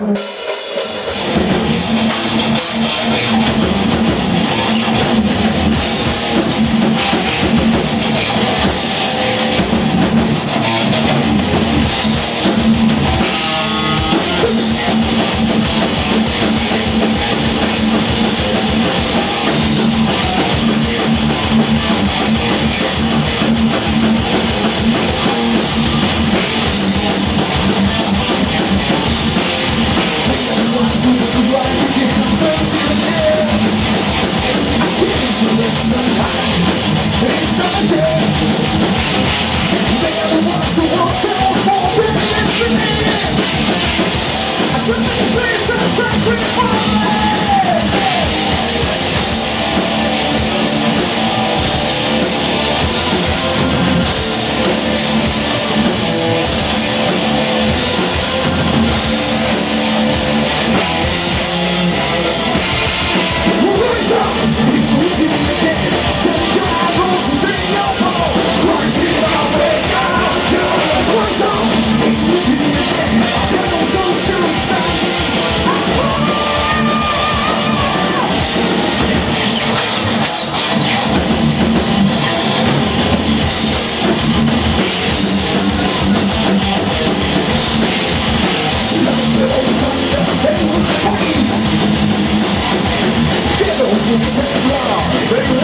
네. Just in the streets of sacrifice Raw. They